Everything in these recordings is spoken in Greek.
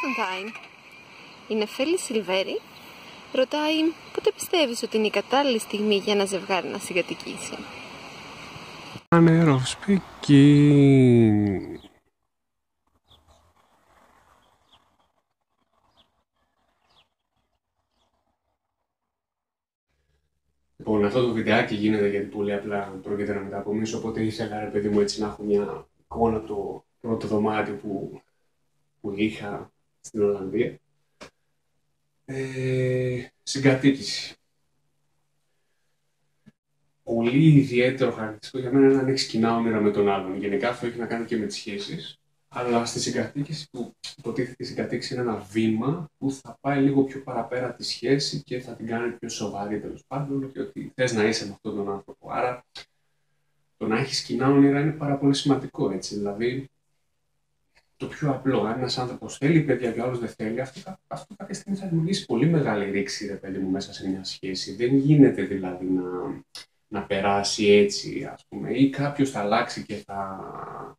Κωνσταντάιν. Η Νεφέλη Σιλβέρη ρωτάει πότε πιστεύεις ότι είναι η κατάλληλη στιγμή για ένα ζευγάρι να συγκατοικήσει; Ανεροσπική. Λοιπόν, αυτό το βιντεάκι γίνεται γιατί πολύ απλά πρόκειται να μεταπομίσω, οπότε ήθελα ρε παιδί μου έτσι να έχω μια εικόνα το πρώτο δωμάτιο που, που είχα στην Ολλανδία. Ε, συγκατοίκηση. Πολύ ιδιαίτερο χαρακτηριστικό για μένα είναι να έχει κοινά όνειρα με τον άλλον. Γενικά αυτό έχει να κάνει και με τις σχέσεις. Αλλά στη συγκατοίκηση που υποτίθεται η συγκατοίκηση είναι ένα βήμα που θα πάει λίγο πιο παραπέρα τη σχέση και θα την κάνει πιο σοβαρή τέλος πάντων και ότι θες να είσαι με αυτόν τον άνθρωπο. Άρα το να έχεις κοινά όνειρα είναι πάρα πολύ σημαντικό έτσι. Δηλαδή το πιο απλό. Αν ένας άνθρωπος θέλει παιδιά και ο άλλος δεν θέλει, αυτό, αυτό κάποια στιγμή θα δημιουργήσει πολύ μεγάλη ρήξη, ρε παιδί μου, μέσα σε μια σχέση. Δεν γίνεται δηλαδή να, να περάσει έτσι, ας πούμε, ή κάποιος θα αλλάξει και θα.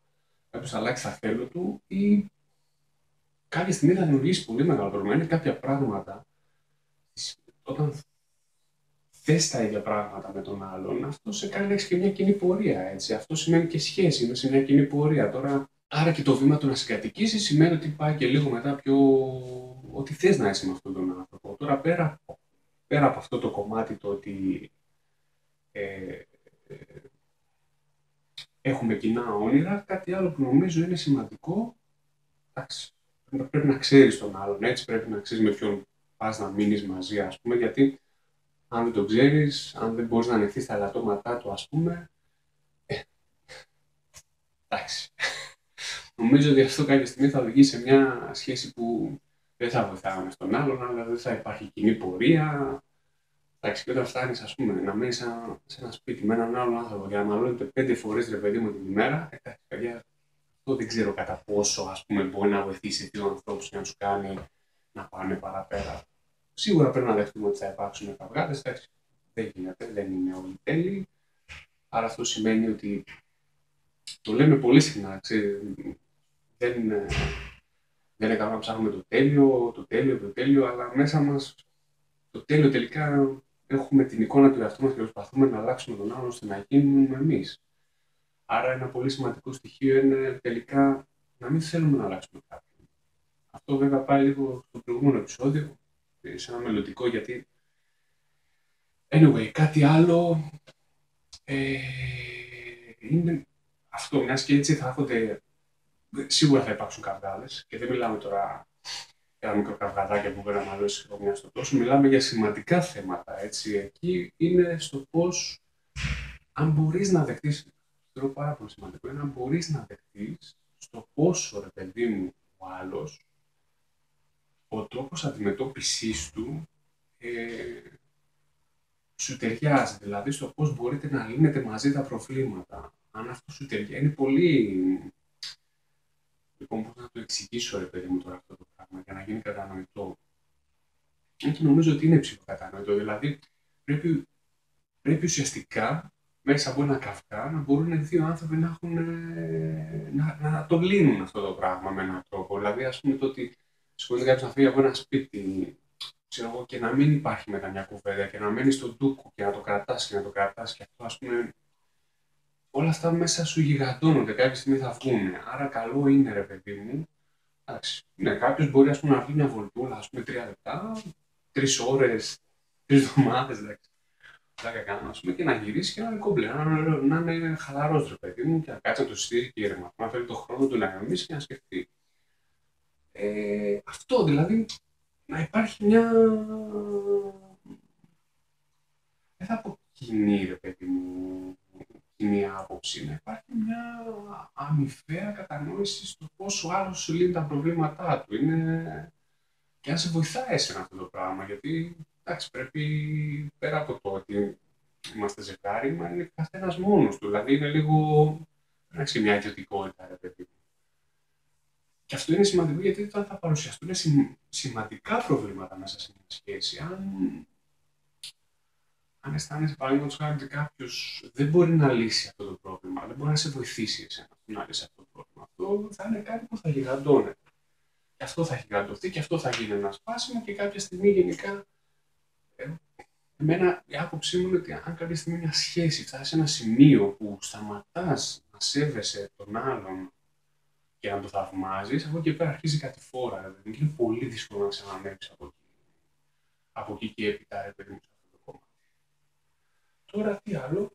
Κάποιος θα αλλάξει τα θέλω του, ή κάποια στιγμή θα δημιουργήσει πολύ μεγάλο πρόβλημα. Είναι κάποια πράγματα. Όταν θες τα ίδια πράγματα με τον άλλον, αυτό σε κάνει να έχεις και μια κοινή πορεία. Έτσι. Αυτό σημαίνει και σχέση, είναι σε μια κοινή πορεία. Τώρα, Άρα και το βήμα του να συγκατοικήσεις σημαίνει ότι πάει και λίγο μετά πιο. ότι θες να είσαι με αυτόν τον άνθρωπο. Τώρα πέρα, πέρα από αυτό το κομμάτι το ότι ε, ε, έχουμε κοινά όνειρα, κάτι άλλο που νομίζω είναι σημαντικό. Εντάξει, πρέπει να ξέρεις τον άλλον, έτσι πρέπει να ξέρεις με ποιον πας να μείνεις μαζί, ας πούμε, γιατί αν δεν το ξέρεις, αν δεν μπορείς να ανοιχθείς τα ελαττώματά του, ας πούμε. Ε, εντάξει. Νομίζω ότι αυτό κάποια στιγμή θα οδηγήσει σε μια σχέση που δεν θα βοηθάμε στον άλλον, αλλά δεν θα υπάρχει κοινή πορεία. Εντάξει, και όταν φτάνεις, ας πούμε, να μένεις σε ένα σπίτι με έναν άλλον άνθρωπο και να μαλώνετε πέντε φορές ρε παιδί μου την ημέρα, εντάξει, παιδιά, αυτό δεν ξέρω κατά πόσο ας πούμε, μπορεί να βοηθήσει δύο ανθρώπους και να τους κάνει να πάνε παραπέρα. Σίγουρα πρέπει να δεχτούμε ότι θα υπάρξουν καυγάδε. Δεν γίνεται, δεν είναι όλοι τέλειοι. Άρα αυτό σημαίνει ότι το λέμε πολύ συχνά, δεν, δεν είναι καλό να ψάχνουμε το τέλειο, το τέλειο, το τέλειο, αλλά μέσα μας το τέλειο τελικά έχουμε την εικόνα του εαυτού μας και προσπαθούμε να αλλάξουμε τον άλλον ώστε να γίνουμε εμείς. Άρα ένα πολύ σημαντικό στοιχείο είναι τελικά να μην θέλουμε να αλλάξουμε κάποιον. Αυτό βέβαια πάει λίγο στο προηγούμενο επεισόδιο, σε ένα μελλοντικό, γιατί anyway, κάτι άλλο ε, είναι αυτό, μιας και έτσι θα έχετε σίγουρα θα υπάρξουν καυγάδες και δεν μιλάμε τώρα για ένα μικρό καυγαδάκι που μπορεί να μαλώσει μια στο τόσο. Μιλάμε για σημαντικά θέματα. Έτσι. Εκεί είναι στο πώς, αν μπορείς να δεχτείς. Θεωρώ πάρα πολύ σημαντικό είναι αν μπορείς να δεχτείς στο πόσο ρε παιδί μου ο άλλος, ο τρόπος αντιμετώπιση του ε, σου ταιριάζει. Δηλαδή στο πώς μπορείτε να λύνετε μαζί τα προβλήματα. Αν αυτό σου ταιριάζει. Είναι πολύ Λοιπόν, πώ να το εξηγήσω, ρε παιδί μου, τώρα αυτό το πράγμα, για να γίνει κατανοητό. Και νομίζω ότι είναι ψυχοκατανοητό. Δηλαδή, πρέπει, πρέπει ουσιαστικά μέσα από ένα καυκά να μπορούν οι δύο άνθρωποι να, έχουν, ε, να, να το λύνουν αυτό το πράγμα με έναν τρόπο. Δηλαδή, ας πούμε, το ότι σηκώνεται κάποιος να φύγει από ένα σπίτι ξέρω εγώ, και να μην υπάρχει μετά μια κουβέντα και να μένεις στον τούκο και να το κρατάς και να το κρατάς και αυτό, ας πούμε, όλα αυτά μέσα σου γιγαντώνονται, κάποια στιγμή θα βγουν. Άρα καλό είναι, ρε παιδί μου, εντάξει, ναι, κάποιος μπορεί ας πούμε, να βγει μια βολτούλα, ας πούμε, τρία λεπτά, τρεις ώρες, τρεις εβδομάδες, εντάξει. κάνω, ας πούμε, και να γυρίσει και να είναι κόμπλε, να, να είναι χαλαρός, ρε παιδί μου, και να κάτσει να το συστήσει και ήρεμα. Να φέρει το χρόνο του να γεμίσει και να σκεφτεί. Ε, αυτό δηλαδή, να υπάρχει μια. Δεν θα πω κοινή, ρε παιδί μου, κοινή άποψη, να υπάρχει μια αμοιβαία κατανόηση στο πόσο άλλο σου λύνει τα προβλήματά του. Είναι... Και αν σε βοηθάει σε αυτό το πράγμα, γιατί εντάξει, πρέπει πέρα από το ότι είμαστε ζευγάρι, μα είναι καθένας μόνος του. Δηλαδή είναι λίγο. να έχει μια ιδιωτικότητα, ρε παιδί. Και αυτό είναι σημαντικό γιατί όταν θα παρουσιαστούν σημαντικά προβλήματα μέσα σε μια σχέση, αν αν αισθάνεσαι παραδείγματο χάρη ότι κάποιος δεν μπορεί να λύσει αυτό το πρόβλημα, δεν μπορεί να σε βοηθήσει εσένα να λύσει αυτό το πρόβλημα, αυτό θα είναι κάτι που θα γιγαντώνεται. Και και αυτό θα έχει κρατωθεί και αυτό θα γίνει ένα σπάσιμο και κάποια στιγμή γενικά. Ε, εμένα η άποψή μου είναι ότι αν κάποια στιγμή μια σχέση φτάσει σε ένα σημείο που σταματάς να σέβεσαι τον άλλον και να το θαυμάζεις, από εκεί και πέρα αρχίζει κάτι φόρα. Δηλαδή, είναι πολύ δύσκολο να σε ανανεύει από εκεί. Από εκεί και έπειτα, ρε παιδί μου, σε αυτό το κομμάτι. Τώρα τι άλλο.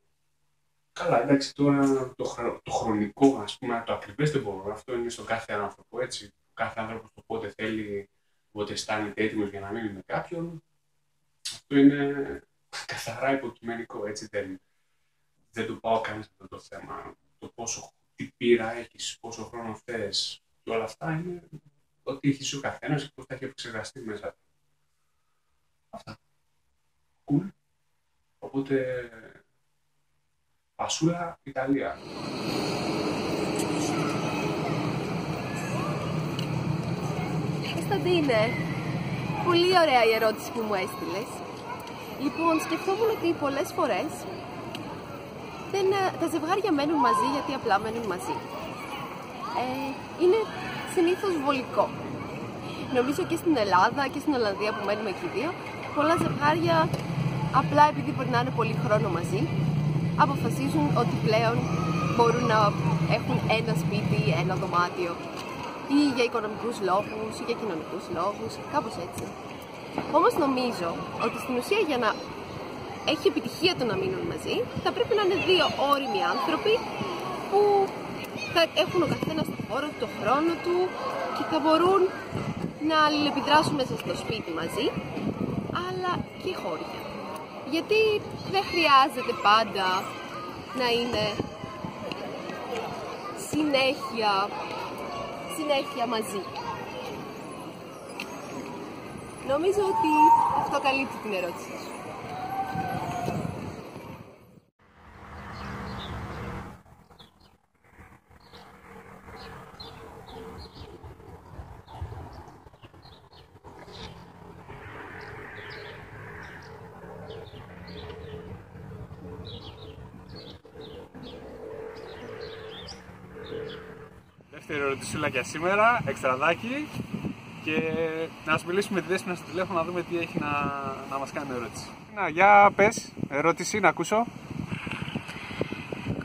Καλά, εντάξει, τώρα το, το χρονικό, ας πούμε, το ακριβές δεν μπορώ. Αυτό είναι στον κάθε άνθρωπο, έτσι. Κάθε άνθρωπος το πότε θέλει, πότε αισθάνεται έτοιμος για να μείνει με κάποιον. Αυτό είναι καθαρά υποκειμενικό, έτσι δεν, δεν το πάω κανεί αυτό το θέμα. Το πόσο τι πείρα έχεις, πόσο χρόνο θες και όλα αυτά είναι ότι έχεις ο καθένας και πώς θα έχει επεξεργαστεί μέσα του. Αυτά. Κουλ. Οπότε Πασούλα, Ιταλία. Κωνσταντίνε, πολύ ωραία η ερώτηση που μου έστειλες. Λοιπόν, σκεφτόμουν ότι πολλές φορές δεν, ε, τα ζευγάρια μένουν μαζί γιατί απλά μένουν μαζί. Ε, είναι συνήθως βολικό. Νομίζω και στην Ελλάδα και στην Ολλανδία που μένουμε εκεί δύο, πολλά ζευγάρια απλά επειδή μπορεί να είναι πολύ χρόνο μαζί, αποφασίζουν ότι πλέον μπορούν να έχουν ένα σπίτι, ένα δωμάτιο ή για οικονομικούς λόγους ή για κοινωνικούς λόγους, κάπως έτσι. Όμως νομίζω ότι στην ουσία για να έχει επιτυχία το να μείνουν μαζί, θα πρέπει να είναι δύο όριμοι άνθρωποι που θα έχουν ο καθένας το χώρο του, το χρόνο του και θα μπορούν να αλληλεπιδράσουν μέσα στο σπίτι μαζί, αλλά και χώρια. Γιατί δεν χρειάζεται πάντα να είναι συνέχεια, συνέχεια μαζί. Νομίζω ότι αυτό καλύπτει την ερώτηση σου. Δεύτερη ερωτησούλα για σήμερα, εξτραδάκι και να σου μιλήσουμε τη δέσμη στο τηλέφωνο να δούμε τι έχει να, να μας κάνει ερώτηση. Να, για πες, ερώτηση να ακούσω.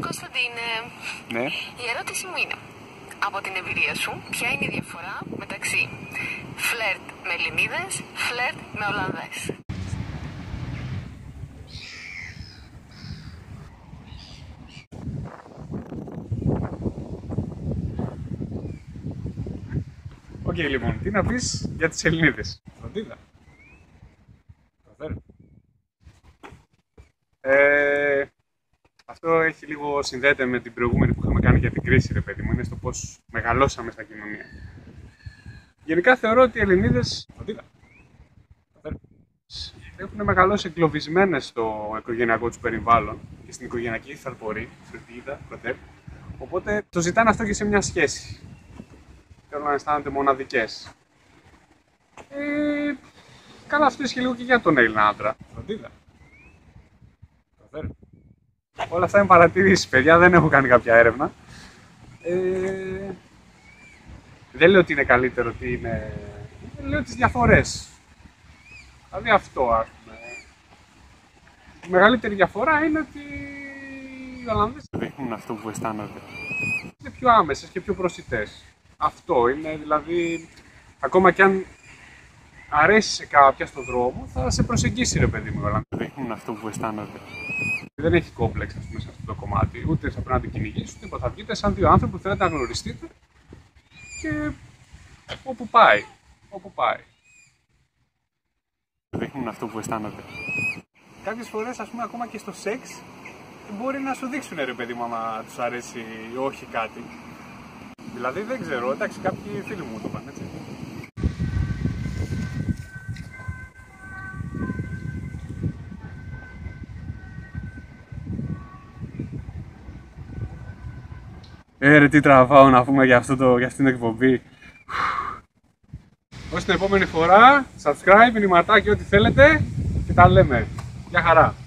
Κωνσταντίνε, Ναι. η ερώτηση μου είναι, από την εμπειρία σου, ποια είναι η διαφορά μεταξύ φλερτ με Ελληνίδες, φλερτ με Ολλανδές; Οκ, λοιπόν, τι να πεις για τις Ελληνίδες; Φροντίδα. Προφέρω. Ε, αυτό έχει λίγο συνδέεται με την προηγούμενη που είχαμε κάνει για την κρίση, ρε παιδί μου. Είναι στο πώς μεγαλώσαμε στα κοινωνία. Γενικά θεωρώ ότι οι Ελληνίδες φροντίδα. Προφέρω. έχουν μεγαλώσει εγκλωβισμένες στο οικογενειακό τους περιβάλλον και στην οικογενειακή θαλπορή, φροντίδα, προτέρ. Οπότε το ζητάνε αυτό και σε μια σχέση θέλουν να αισθάνονται μοναδικές. Ε, καλά, αυτό ισχύει λίγο και για τον Έλληνα άντρα. Φροντίδα. Όλα αυτά είναι παρατηρήσεις, παιδιά. Δεν έχω κάνει κάποια έρευνα. Ε, δεν λέω ότι είναι καλύτερο, ότι είναι. Λέω τις διαφορές. Δηλαδή αυτό, ας πούμε. Η μεγαλύτερη διαφορά είναι ότι οι Ολλανδές δείχνουν αυτό που αισθάνονται. Είναι πιο άμεσες και πιο προσιτές. Αυτό είναι δηλαδή, ακόμα κι αν αρέσει σε κάποια στον δρόμο, θα σε προσεγγίσει ρε παιδί μου, αλλά δείχνουν αυτό που αισθάνονται. Δεν έχει κόμπλεξ ας πούμε, σε αυτό το κομμάτι, ούτε θα πρέπει να την κυνηγήσει, ούτε θα βγείτε σαν δύο άνθρωποι που θέλετε να γνωριστείτε και όπου πάει, όπου πάει. Δείχνουν αυτό που αισθάνονται. Κάποιες φορές, ας πούμε, ακόμα και στο σεξ, μπορεί να σου δείξουν ρε παιδί μου, άμα τους αρέσει ή όχι κάτι. Δηλαδή δεν ξέρω, εντάξει κάποιοι φίλοι μου το πάνε έτσι. Ε, ρε, τι τραβάω να πούμε για, αυτό το, για αυτήν την εκπομπή. Ως την επόμενη φορά, subscribe, μηνυματάκι, ό,τι θέλετε και τα λέμε. Γεια χαρά.